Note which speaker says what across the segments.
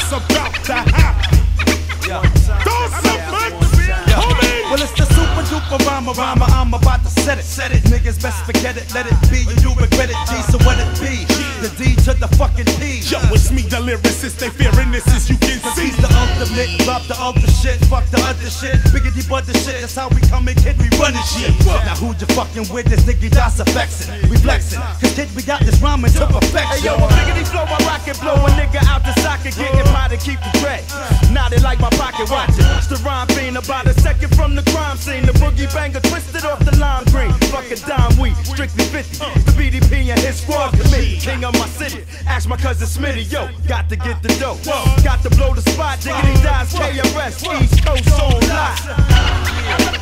Speaker 1: what's about to happen. Don't
Speaker 2: rhymer, rhymer. I'm about to set it. Set it. Niggas best forget it. Let it be. You do regret it. G, so what it be? The D to the fucking P.
Speaker 1: Yo, it's me, the lyricist. They fearing this as you can see.
Speaker 2: he's the ultimate, drop the ultra shit, fuck the other shit. Biggity but the shit, that's how we come and kid, we running shit. Now who you fucking with this nigga that's affecting? We flexing, cause kid we got this rhyming to perfection.
Speaker 3: Hey yo, a biggity flow, I rock it, blow a nigga out the socket, getting by to keep the tray. Nodded like my pocket watch It's fiend about a second from the crime scene. The boogie banger twisted off the lime green. Fucking dime we strictly 50. The BDP and his squad committee. King of my city. Ask my cousin Smitty, yo, got to get the dough. Got to blow the spot, diggity dies, KRS, East Coast on live.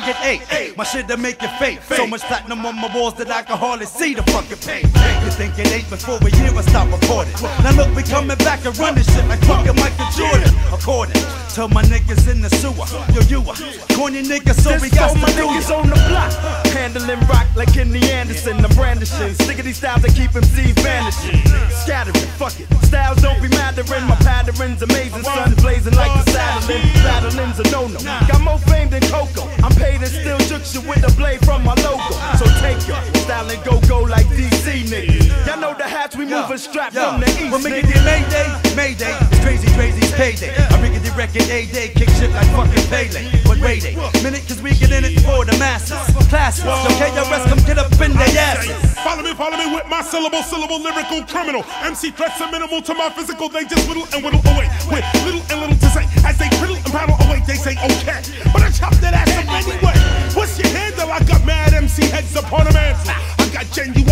Speaker 2: Niggas, y'all get eight. My shit to make it fake. So much platinum on my walls that I can hardly see the fucking paint. You think it ain't before a year I stop recording. Now look, we coming back and running shit like fucking Michael Jordan. According to my niggas in the sewer. Yo, you a corny nigga, so we got
Speaker 3: my niggas on the block. Handling rock like Kenny Anderson. I'm brandishing. Stickity styles that keep MCs vanishing. Scattering, fuck it. Styles don't be mattering. My pattern's amazing. Sun blazing like the saddling. Battling's a no-no. Got more fame than Coco. I'm paid and still shook you with a blade from my logo. So take your style and go-go like DC niggas. Y'all know the hats we moving strapped
Speaker 2: Yo,
Speaker 3: from the east.
Speaker 2: When
Speaker 3: nigga.
Speaker 2: Miggity Mayday, Mayday, it's crazy, crazy's payday. I riggedy record A day, kick shit like fucking Pele. But wait a minute, cause we get in it for the masses. Classes, so KRS come get up in their asses.
Speaker 1: Follow me, follow me with my syllable, syllable, lyrical criminal. MC threats are minimal to my physical, they just whittle and whittle away. With little and little to say, as they whittle and paddle away, they say okay.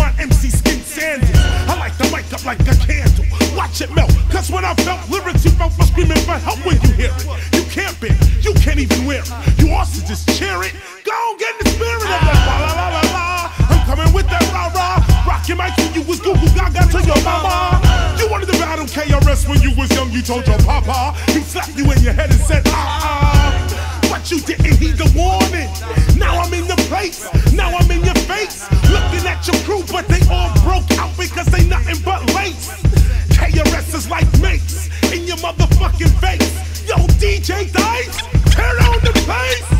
Speaker 1: Got MC skin sandals. I like the mic up like a candle. Watch it melt, cause when I felt lyrics, you felt for screaming for help when you hear it. You can't bear it, you can't even wear it. You also just cheer it. Go get in the spirit of that la la la la. I'm coming with that rah rah. Rock your mic when you was Google Gaga to your mama. You wanted to battle KRS when you was young, you told your papa. He slapped you in your head and said, ah ah. But you didn't heed the DJ Dice, tear on the place.